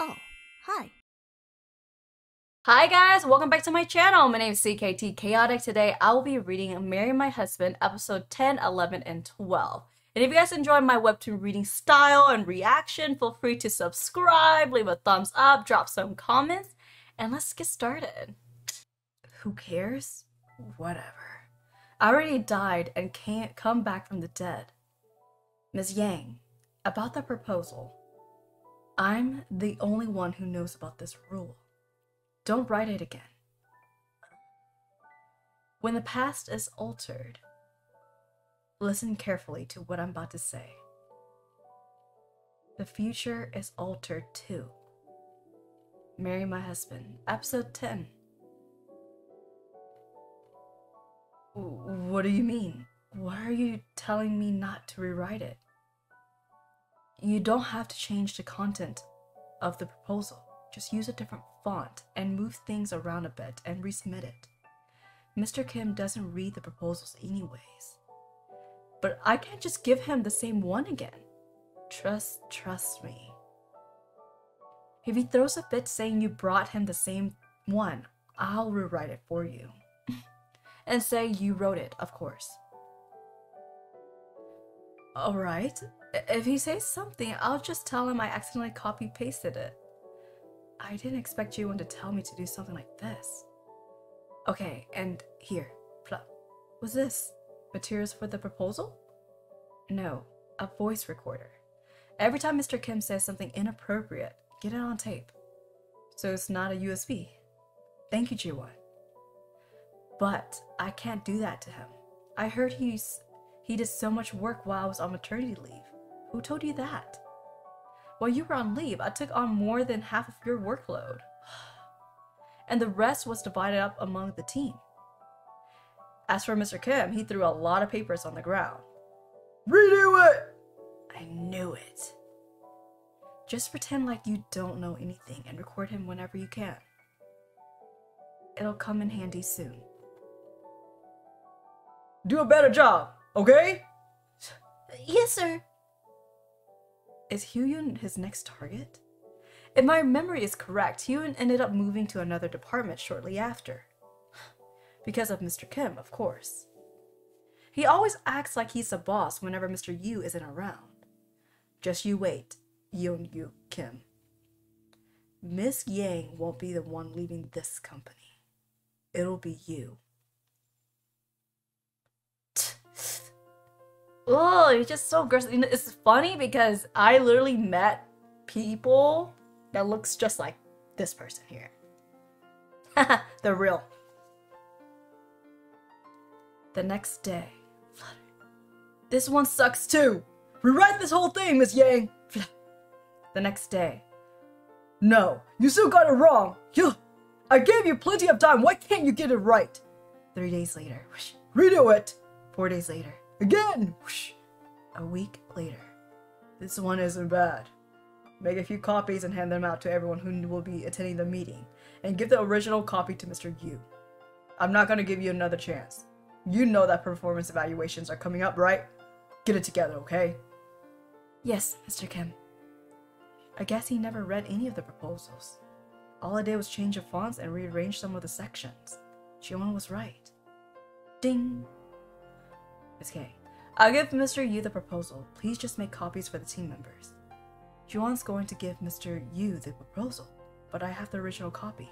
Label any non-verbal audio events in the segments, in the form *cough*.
Oh, hi. Hi guys, welcome back to my channel. My name is CKT Chaotic. Today I will be reading Marry My Husband episode 10, 11, and 12. And if you guys enjoy my webtoon reading style and reaction, feel free to subscribe, leave a thumbs up, drop some comments, and let's get started. Who cares? Whatever. I already died and can't come back from the dead. Ms. Yang, about the proposal. I'm the only one who knows about this rule. Don't write it again. When the past is altered, listen carefully to what I'm about to say. The future is altered too. Marry my husband, episode 10. What do you mean? Why are you telling me not to rewrite it? You don't have to change the content of the proposal. Just use a different font and move things around a bit and resubmit it. Mr. Kim doesn't read the proposals anyways. But I can't just give him the same one again. Trust, trust me. If he throws a fit saying you brought him the same one, I'll rewrite it for you. *laughs* and say you wrote it, of course. Alright, if he says something, I'll just tell him I accidentally copy pasted it. I didn't expect you to tell me to do something like this. Okay, and here, plop. Was this materials for the proposal? No, a voice recorder. Every time Mr. Kim says something inappropriate, get it on tape. So it's not a USB. Thank you, Jiwon. But I can't do that to him. I heard he's he did so much work while I was on maternity leave. Who told you that? While you were on leave, I took on more than half of your workload. *sighs* And the rest was divided up among the team. As for Mr. Kim, he threw a lot of papers on the ground. Redo it! I knew it. Just pretend like you don't know anything and record him whenever you can. It'll come in handy soon. Do a better job, okay? *sighs* Yes, sir. Is Hyun his next target? If my memory is correct, Hyun ended up moving to another department shortly after. *sighs* Because of Mr. Kim, of course. He always acts like he's the boss whenever Mr. Yu isn't around. Just you wait, Yoon Yu Kim. Miss Yang won't be the one leaving this company. It'll be you. Oh, it's just so gross. You know, it's funny because I literally met people that looks just like this person here. *laughs* They're real. The next day, this one sucks too. Rewrite this whole thing, Miss Yang. The next day, no, you still got it wrong. I gave you plenty of time. Why can't you get it right? Three days later, redo it. Four days later, Again! Whoosh. A week later. This one isn't bad. Make a few copies and hand them out to everyone who will be attending the meeting, and give the original copy to Mr. Yu. I'm not gonna give you another chance. You know that performance evaluations are coming up, right? Get it together, okay? Yes, Mr. Kim. I guess he never read any of the proposals. All I did was change the fonts and rearrange some of the sections. Jiwon was right. Ding! Okay, I'll give Mr. Yu the proposal. Please just make copies for the team members. Jiwon's going to give Mr. Yu the proposal, but I have the original copy.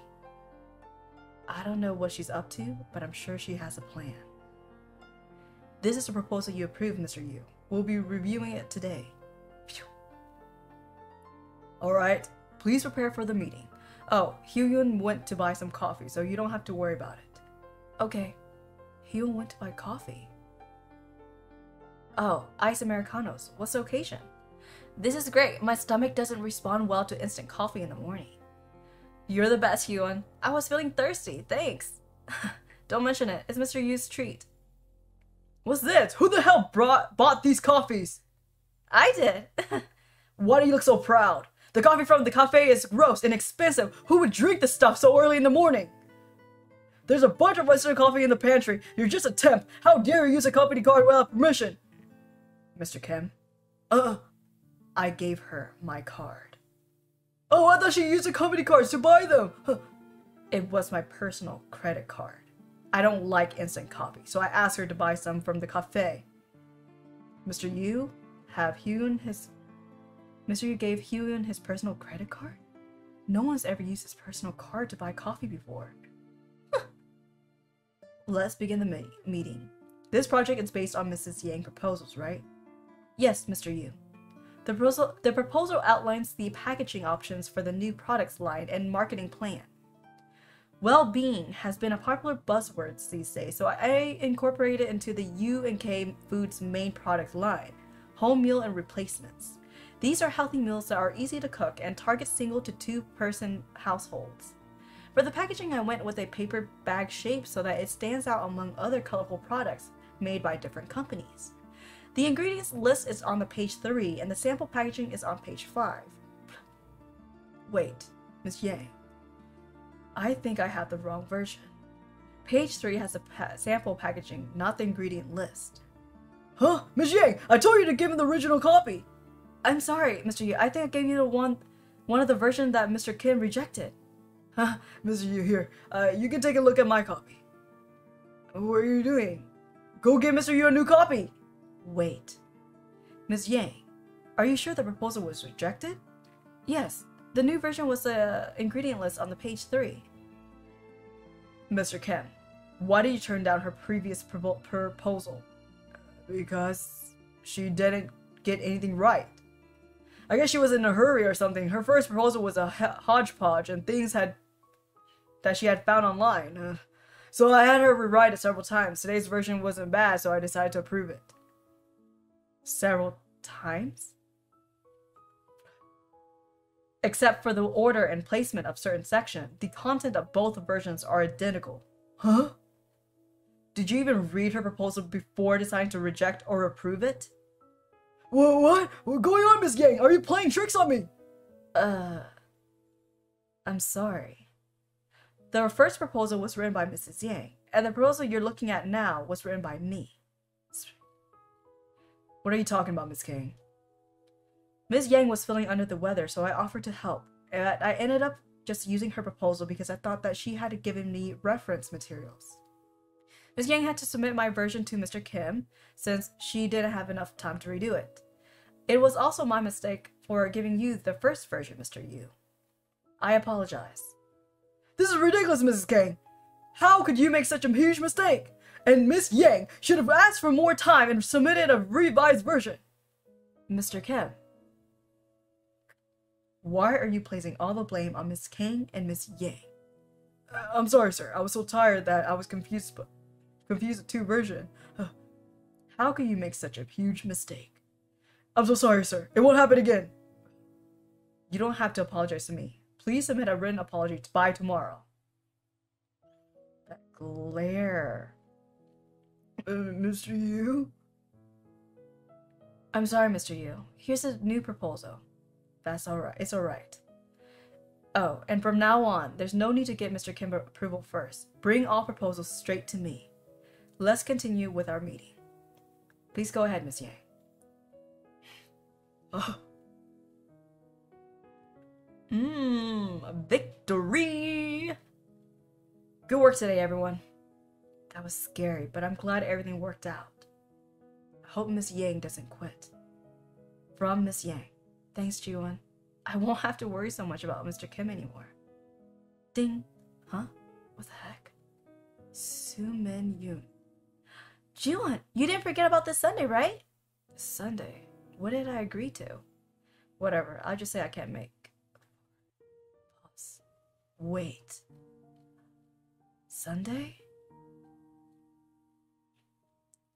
I don't know what she's up to, but I'm sure she has a plan. This is the proposal you approved, Mr. Yu. We'll be reviewing it today. Alright, please prepare for the meeting. Oh, Hyun went to buy some coffee, so you don't have to worry about it. Okay. Hyun went to buy coffee. Oh, ice Americanos. What's the occasion? This is great. My stomach doesn't respond well to instant coffee in the morning. You're the best, Hyun. I was feeling thirsty. Thanks. *laughs* Don't mention it. It's Mr. Yu's treat. What's this? Who the hell brought bought these coffees? I did. *laughs* Why do you look so proud? The coffee from the cafe is gross and expensive. Who would drink the stuff so early in the morning? There's a bunch of Western coffee in the pantry. You're just a temp. How dare you use a company card without permission? Mr. Kim. Uh, I gave her my card. Oh, I thought she used the company cards to buy them. It was my personal credit card. I don't like instant coffee, so I asked her to buy some from the cafe. Mr. Yu have Hyun his Mr. Yu gave Hyun his personal credit card? No one's ever used his personal card to buy coffee before. Let's begin the me- meeting. This project is based on Mrs. Yang proposals, right? Yes, Mr. Yu. The proposal, the proposal outlines the packaging options for the new products line and marketing plan. Well-being has been a popular buzzword these days, so I incorporated it into the U and K Foods main product line, home meal and replacements. These are healthy meals that are easy to cook and target single to two person households. For the packaging, I went with a paper bag shape so that it stands out among other colorful products made by different companies. The ingredients list is on the page 3 and the sample packaging is on page 5. Wait, Miss Yang. I think I have the wrong version. Page 3 has the pa sample packaging, not the ingredient list. Huh? Miss Yang, I told you to give him the original copy! I'm sorry, Mr. Yu. I think I gave you the one one of the version that Mr. Kim rejected. Huh, Mr. Yu, here. Uh, you can take a look at my copy. What are you doing? Go get Mr. Yu a new copy! Wait. Ms. Yang, are you sure the proposal was rejected? Yes, the new version was the ingredient list on the page 3. Mr. Kim, why did you turn down her previous propo- proposal? Because she didn't get anything right. I guess she was in a hurry or something. Her first proposal was a hodgepodge and things had that she had found online. Uh, so I had her rewrite it several times. Today's version wasn't bad, so I decided to approve it. Several times? Except for the order and placement of certain sections, the content of both versions are identical. Huh? Did you even read her proposal before deciding to reject or approve it? What? What? What's going on, Miss Yang? Are you playing tricks on me? Uh, I'm sorry. The first proposal was written by Mrs. Yang, and the proposal you're looking at now was written by me. What are you talking about, Miss Kang? Miss Yang was feeling under the weather, so I offered to help. I ended up just using her proposal because I thought that she had given me reference materials. Ms. Yang had to submit my version to Mr. Kim since she didn't have enough time to redo it. It was also my mistake for giving you the first version, Mr. Yu. I apologize. This is ridiculous, Mrs. Kang. How could you make such a huge mistake? And Miss Yang should have asked for more time and submitted a revised version. Mr. Kim, why are you placing all the blame on Miss Kang and Miss Yang? Uh, I'm sorry, sir. I was so tired that I was confused, confused with two versions. How could you make such a huge mistake? I'm so sorry, sir. It won't happen again. You don't have to apologize to me. Please submit a written apology by tomorrow. That glare. Uh, Mr. Yu? I'm sorry, Mr. Yu. Here's a new proposal. That's alright. It's alright. Oh, and from now on, there's no need to get Mr. Kim approval first. Bring all proposals straight to me. Let's continue with our meeting. Please go ahead, Miss Yang. Oh. Mmm, victory! Good work today, everyone. That was scary, but I'm glad everything worked out. I hope Miss Yang doesn't quit. From Miss Yang. Thanks, Jiwon. I won't have to worry so much about Mr. Kim anymore. Ding! Huh? What the heck? Sumin Yoon. Jiwon, you didn't forget about this Sunday, right? Sunday? What did I agree to? Whatever, I'll just say I can't make. Wait. Sunday?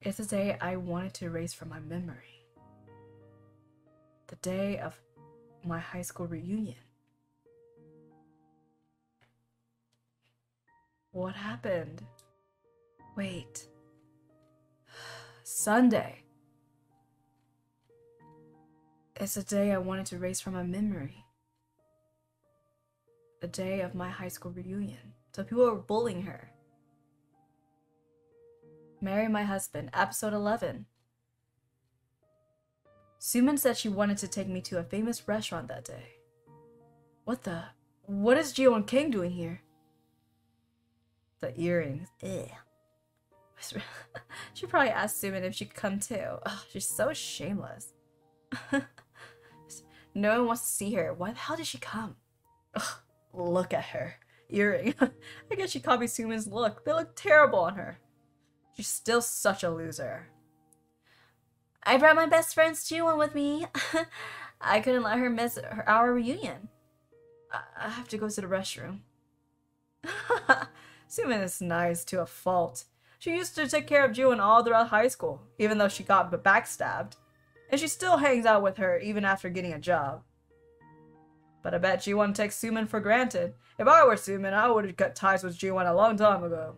It's a day I wanted to erase from my memory. The day of my high school reunion. What happened? Wait. *sighs* Sunday. It's a day I wanted to erase from my memory. The day of my high school reunion. So people were bullying her. Marry My Husband, episode 11. Sumin said she wanted to take me to a famous restaurant that day. What the? What is Jiwon Kang doing here? The earrings. Ugh. *laughs* she probably asked Sumin if she could come too. Ugh, she's so shameless. *laughs* no one wants to see her. Why the hell did she come? Ugh, look at her. Earring. *laughs* I guess she copied Sumin's look. They look terrible on her. She's still such a loser. I brought my best friend Jiwon with me. *laughs* I couldn't let her miss her, our reunion. I, I have to go to the restroom. *laughs* Sumin is nice to a fault. She used to take care of Jiwon all throughout high school, even though she got backstabbed. And she still hangs out with her even after getting a job. But I bet Jiwon takes Sumin for granted. If I were Sumin, I would have cut ties with Jiwon a long time ago.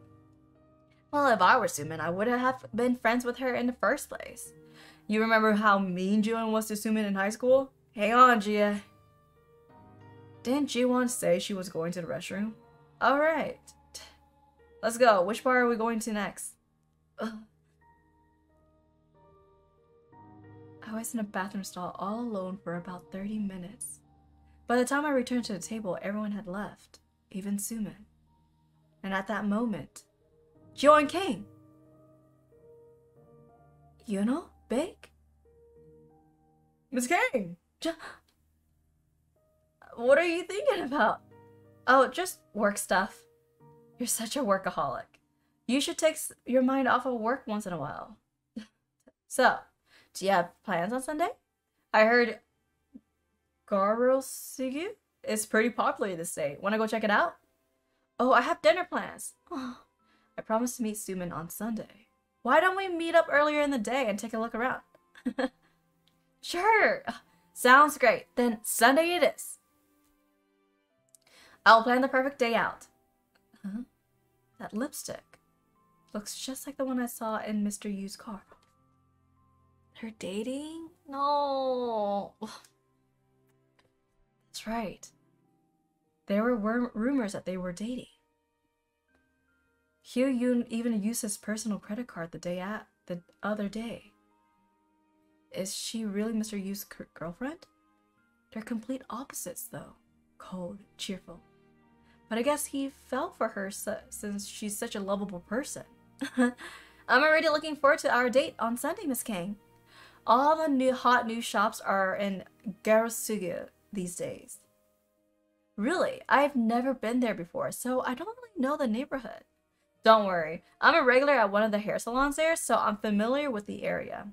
Well, if I were Sumin, I would have been friends with her in the first place. You remember how mean Jiwon was to Sumin in high school? Hang on, Jia. Didn't Jiwon say she was going to the restroom? Alright. Let's go. Which bar are we going to next? Ugh. I was in a bathroom stall all alone for about 30 minutes. By the time I returned to the table, everyone had left, even Sumin. And at that moment, Jiwon Kang! You know, big. Miss Kang! what are you thinking about? Oh, just work stuff. You're such a workaholic. You should take your mind off of work once in a while. *laughs* so, do you have plans on Sunday? I heard Garosugil is pretty popular this day. Want to go check it out? Oh, I have dinner plans. *gasps* Oh, I promised to meet Sumin on Sunday. Why don't we meet up earlier in the day and take a look around? *laughs* sure. Sounds great. Then Sunday it is. I'll plan the perfect day out. Huh? That lipstick looks just like the one I saw in Mr. Yu's car. They're dating? No. That's right. There were rumors that they were dating. Hugh Yun even used his personal credit card the day at the other day. Is she really Mr. Yu's girlfriend? They're complete opposites, though. Cold, cheerful, but I guess he fell for her since she's such a lovable person. *laughs* I'm already looking forward to our date on Sunday, Miss Kang. All the new hot new shops are in Garosugil these days. Really, I've never been there before, so I don't really know the neighborhood. Don't worry, I'm a regular at one of the hair salons there, so I'm familiar with the area.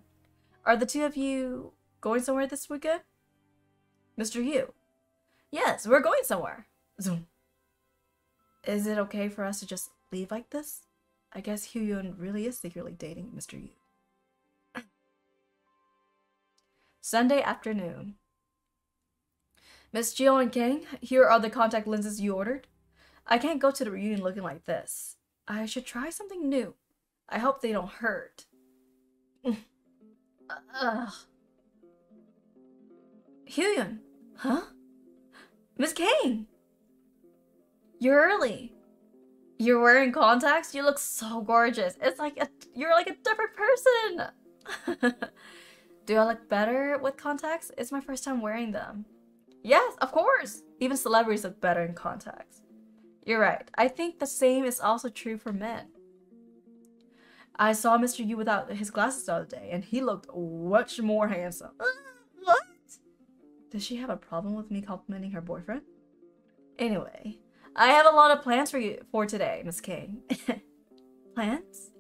Are the two of you going somewhere this weekend? Mr. Yu. Yes, we're going somewhere. Zoom. Is it okay for us to just leave like this? I guess Hyun really is secretly dating Mr. Yu. *clears throat* Sunday afternoon. Miss Jill and Kang, here are the contact lenses you ordered. I can't go to the reunion looking like this. I should try something new. I hope they don't hurt. *laughs* Ugh. Hyun, huh? Miss Kang! You're early. You're wearing contacts? You look so gorgeous. It's like a, you're like a different person. *laughs* Do I look better with contacts? It's my first time wearing them. Yes, of course. Even celebrities look better in contacts. You're right. I think the same is also true for men. I saw Mr. Yu without his glasses the other day, and he looked much more handsome. Uh, what? Does she have a problem with me complimenting her boyfriend? Anyway, I have a lot of plans for you for today, Miss Kang. *laughs* plans?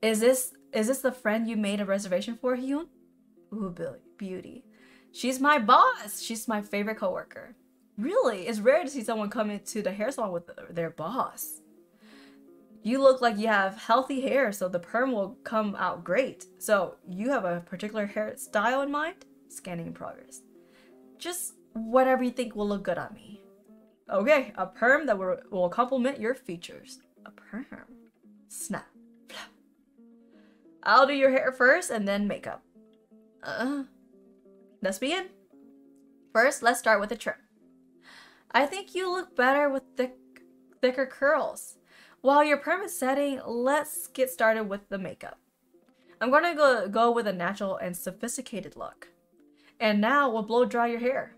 Is this is this the friend you made a reservation for, Hyun? Ooh, beauty. She's my boss. She's my favorite coworker. Really, it's rare to see someone come into the hair salon with their boss. You look like you have healthy hair, so the perm will come out great. So you have a particular hairstyle in mind? Scanning in progress. Just whatever you think will look good on me. Okay, a perm that will, will complement your features. A perm. Snap. I'll do your hair first and then makeup. Uh, let's begin. First, let's start with the trim. I think you look better with thick, thicker curls. While your perm is setting, let's get started with the makeup. I'm gonna go, go with a natural and sophisticated look. And now we'll blow dry your hair.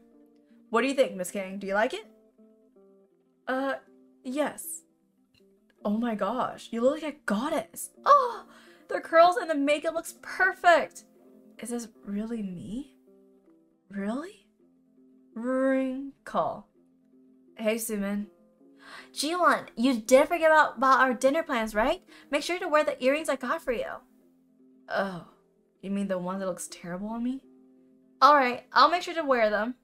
What do you think, Miss Kang? Do you like it? Uh, yes. Oh my gosh, you look like a goddess. Oh, the curls and the makeup looks perfect. Is this really me? Really? Ring call. Hey, Sumin. Jiwon, you did forget about, about our dinner plans, right? Make sure to wear the earrings I got for you. Oh, you mean the one that looks terrible on me? Alright, I'll make sure to wear them.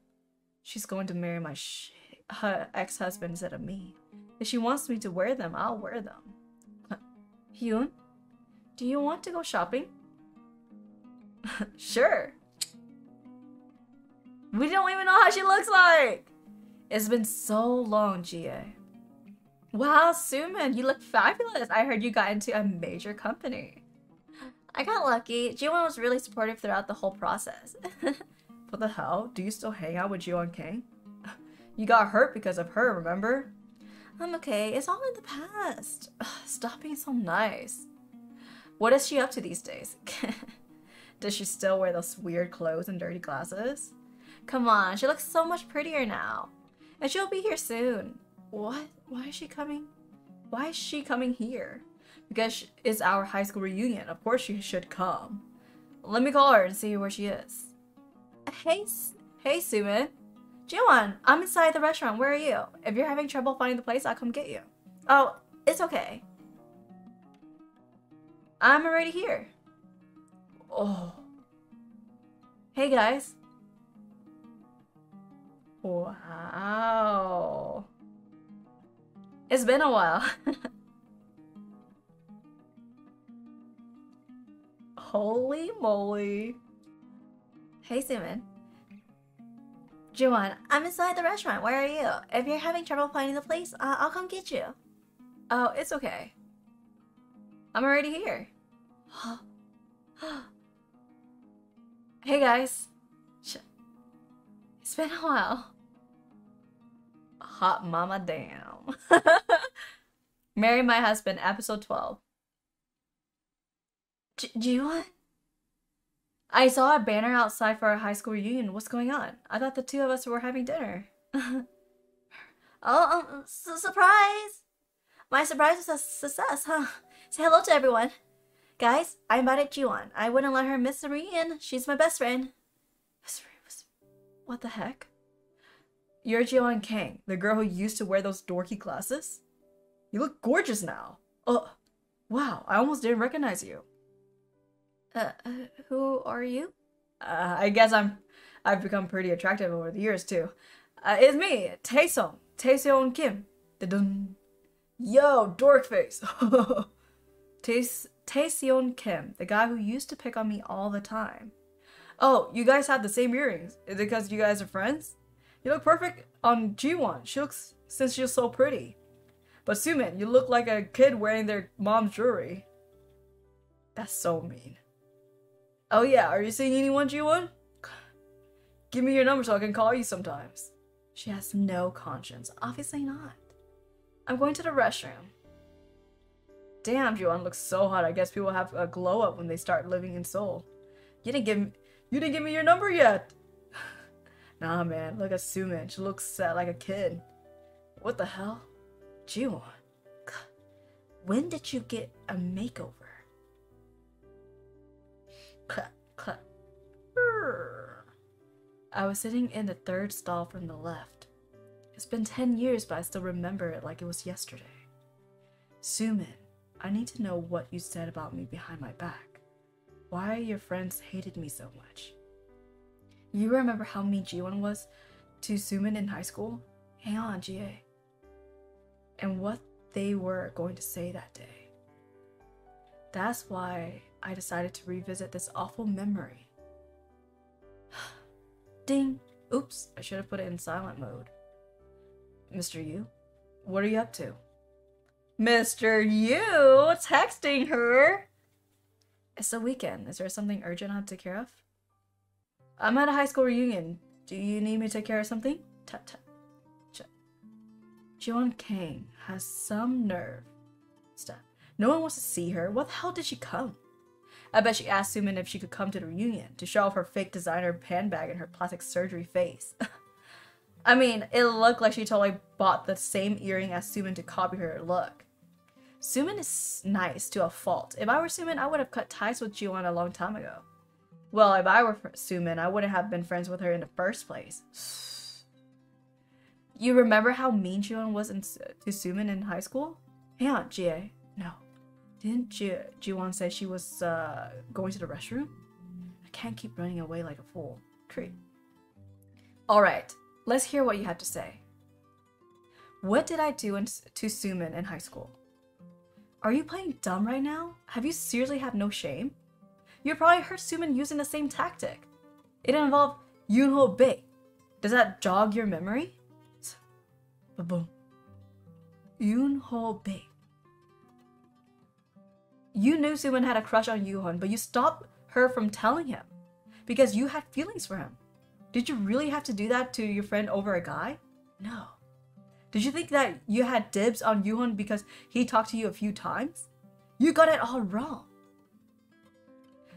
She's going to marry my her ex-husband instead of me. If she wants me to wear them, I'll wear them. *laughs* Hyun, do you want to go shopping? *laughs* sure. We don't even know how she looks like. It's been so long, Jie. Wow, Sumin, you look fabulous. I heard you got into a major company. I got lucky. Jiwon was really supportive throughout the whole process. *laughs* what the hell? Do you still hang out with Jiwon Kang? *laughs* You got hurt because of her, remember? I'm okay. It's all in the past. *sighs* Stop being so nice. What is she up to these days? *laughs* Does she still wear those weird clothes and dirty glasses? Come on, she looks so much prettier now. And she'll be here soon. What? Why is she coming? Why is she coming here? Because it's our high school reunion. Of course she should come. Let me call her and see where she is. Hey, hey, Sumin. Jiwon, I'm inside the restaurant. Where are you? If you're having trouble finding the place, I'll come get you. Oh, it's okay. I'm already here. Oh. Hey, guys. Wow. It's been a while. *laughs* Holy moly. Hey, Sumin. Jiwon, I'm inside the restaurant. Where are you? If you're having trouble finding the place, uh, I'll come get you. Oh, it's okay. I'm already here. *gasps* hey, guys. It's been a while. Hot mama damn. *laughs* Marry My Husband, episode 12. J Jiwon? I saw a banner outside for our high school reunion. What's going on? I thought the two of us were having dinner. *laughs* oh, um, su surprise! My surprise was a success, huh? Say hello to everyone. Guys, I invited Jiwon. I wouldn't let her miss the reunion. She's my best friend. What the heck? You're Jiwon Kang, the girl who used to wear those dorky glasses? You look gorgeous now. Oh, wow, I almost didn't recognize you. Uh, uh, who are you? Uh, I guess I'm, I've become pretty attractive over the years too. Uh, it's me, Taesung, Taeseon Kim. Da-dun. Yo, dork face. *laughs* Taeseon Kim, the guy who used to pick on me all the time. Oh, you guys have the same earrings. Is it because you guys are friends? You look perfect on Jiwon. She looks, since she's so pretty. But Sumin, you look like a kid wearing their mom's jewelry. That's so mean. Oh yeah, are you seeing anyone, Jiwon? Give me your number so I can call you sometimes. She has no conscience. Obviously not. I'm going to the restroom. Damn, Jiwon looks so hot. I guess people have a glow up when they start living in Seoul. You didn't give me, you didn't give me your number yet. Nah, man. Look at Sumin. She looks uh, like a kid. What the hell? Jiwon. When did you get a makeover? Clap, clap. I was sitting in the third stall from the left. It's been 10 years, but I still remember it like it was yesterday. Sumin, I need to know what you said about me behind my back. Why your friends hated me so much. You remember how mean Jiwon was to Sumin in high school? Hang on, GA. And what they were going to say that day. That's why I decided to revisit this awful memory. *sighs* Ding! Oops, I should have put it in silent mode. Mr. Yu, what are you up to? Mr. Yu, texting her. It's the weekend. Is there something urgent I have to take care of? I'm at a high school reunion. Do you need me to take care of something? Tut tut. Jiwon Kang has some nerve. Stop. No one wants to see her. What the hell did she come? I bet she asked Sumin if she could come to the reunion to show off her fake designer handbag and her plastic surgery face. *laughs* I mean, it looked like she totally bought the same earring as Sumin to copy her look. Sumin is nice to a fault. If I were Sumin, I would have cut ties with Jiwon a long time ago. Well, if I were Sumin, I wouldn't have been friends with her in the first place. *sighs* You remember how mean Jiwon was in, to Sumin in high school? Hang on, Jie. No. Didn't Ji Jiwon say she was uh, going to the restroom? I can't keep running away like a fool. Creep. Alright, let's hear what you have to say. What did I do in, to Sumin in high school? Are you playing dumb right now? Have you seriously have no shame? You probably heard Sumin using the same tactic. It involved Yunho Bae. Does that jog your memory? Ba-boom. Yunho Bae. You knew Sumin had a crush on Yunho, but you stopped her from telling him because you had feelings for him. Did you really have to do that to your friend over a guy? No. Did you think that you had dibs on Yunho because he talked to you a few times? You got it all wrong.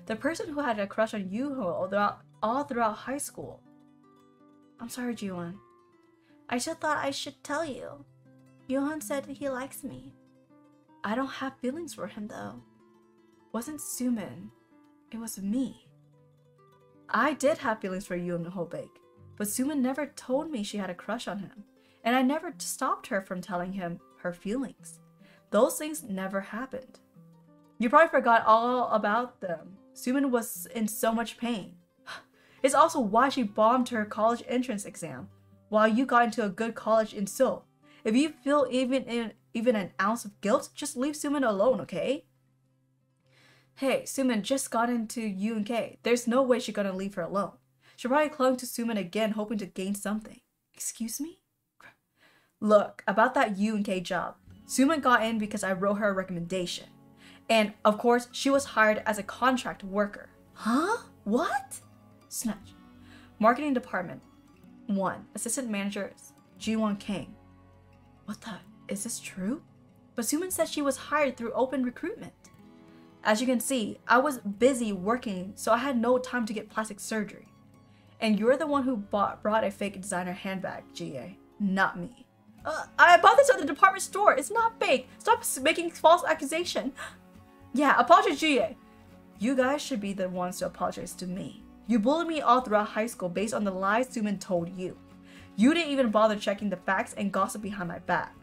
The person who had a crush on Yunho all throughout, all throughout high school. I'm sorry, Jiwon. I just thought I should tell you. Johan said he likes me. I don't have feelings for him though. Wasn't Sumin. It was me. I did have feelings for Yoon Hobake, but Sumin never told me she had a crush on him, and I never stopped her from telling him her feelings. Those things never happened. You probably forgot all about them. Sumin was in so much pain. *gasps* It's also why she bombed her college entrance exam while you got into a good college in Seoul. If you feel even in, even an ounce of guilt, just leave Sumin alone, okay? Hey, Sumin just got into U&K. There's no way she's gonna leave her alone. She probably clung to Sumin again, hoping to gain something. Excuse me? Look, about that U&K job. Sumin got in because I wrote her a recommendation. And of course, she was hired as a contract worker. Huh? What? Snatch. Marketing department. 1. Assistant manager Jiwon Kang. What the? Is this true? But Sumin said she was hired through open recruitment. As you can see, I was busy working, so I had no time to get plastic surgery. And you're the one who bought, brought a fake designer handbag, GA, not me. Uh, I bought this at the department store. It's not fake. Stop making false accusation. Yeah, apologize, GA. You guys should be the ones to apologize to me. You bullied me all throughout high school based on the lies Sumin told you. You didn't even bother checking the facts and gossip behind my back.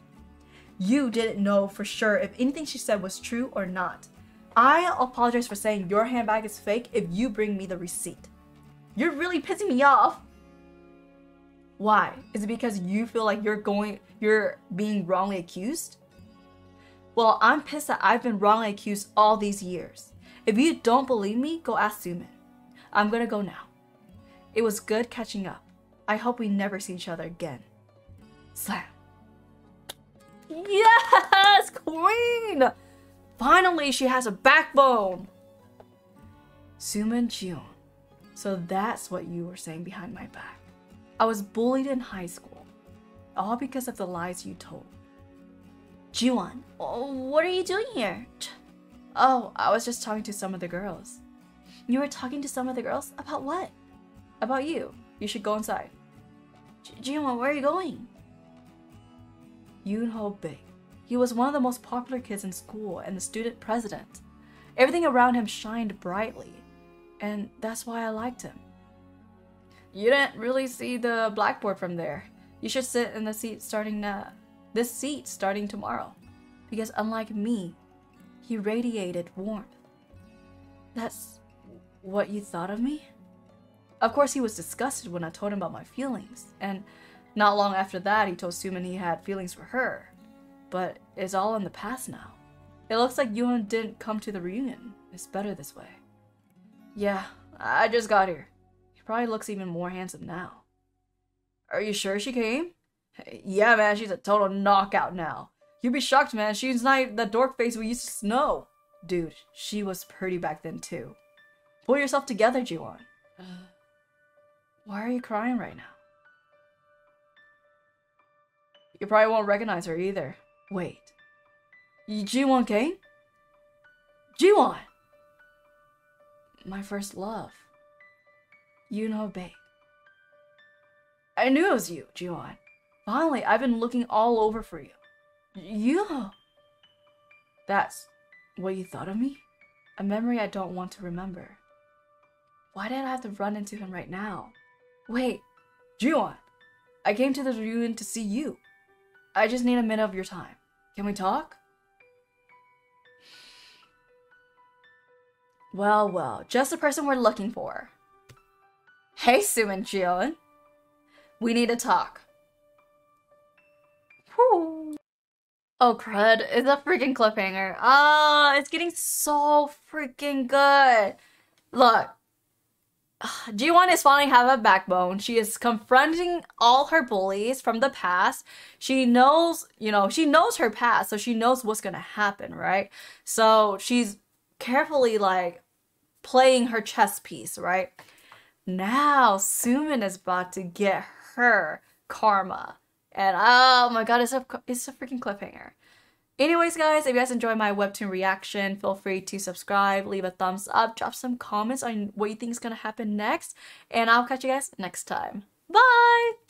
You didn't know for sure if anything she said was true or not. I apologize for saying your handbag is fake if you bring me the receipt. You're really pissing me off. Why? Is it because you feel like you're going you're being wrongly accused? Well, I'm pissed that I've been wrongly accused all these years. If you don't believe me, go ask Sumin. I'm gonna go now. It was good catching up. I hope we never see each other again. Slam. Yes, queen! Finally, she has a backbone! Sumin Jiwon. So that's what you were saying behind my back. I was bullied in high school, all because of the lies you told. Jiwon, oh, what are you doing here? Oh, I was just talking to some of the girls. You were talking to some of the girls? About what? About you. You should go inside. Jiwon, where are you going? Yoonho Bae. He was one of the most popular kids in school and the student president. Everything around him shined brightly, and that's why I liked him. You didn't really see the blackboard from there. You should sit in the seat starting now. This seat starting tomorrow. Because unlike me, he radiated warmth. That's what you thought of me? Of course, he was disgusted when I told him about my feelings, and not long after that, he told Sumin he had feelings for her. But it's all in the past now. It looks like Yuan didn't come to the reunion. It's better this way. Yeah, I just got here. He probably looks even more handsome now. Are you sure she came? Yeah, man, she's a total knockout now. You'd be shocked, man. She's not the dork face we used to know. Dude, she was pretty back then, too. Pull yourself together, Jiwon. Uh, why are you crying right now? You probably won't recognize her either. Wait. Jiwon Kang? Jiwon! my first love. You know, babe. I knew it was you, Jiwon. Finally, I've been looking all over for you. You. That's what you thought of me? A memory I don't want to remember. Why did I have to run into him right now? Wait, Jiwon. I came to the reunion to see you. I just need a minute of your time. Can we talk? Well, well, just the person we're looking for. Hey, Sue and Jiwon. We need to talk. Oh crud, it's a freaking cliffhanger. Oh, it's getting so freaking good. Look, *sighs* Jiwon is finally have a backbone. She is confronting all her bullies from the past. She knows, you know, she knows her past, so she knows what's gonna happen, right? So she's carefully like playing her chess piece, right? Now Sumin is about to get her karma. And oh my god, it's a it's a freaking cliffhanger. Anyways, guys, if you guys enjoy my webtoon reaction, feel free to subscribe, leave a thumbs up, drop some comments on what you think is gonna happen next, and I'll catch you guys next time. Bye!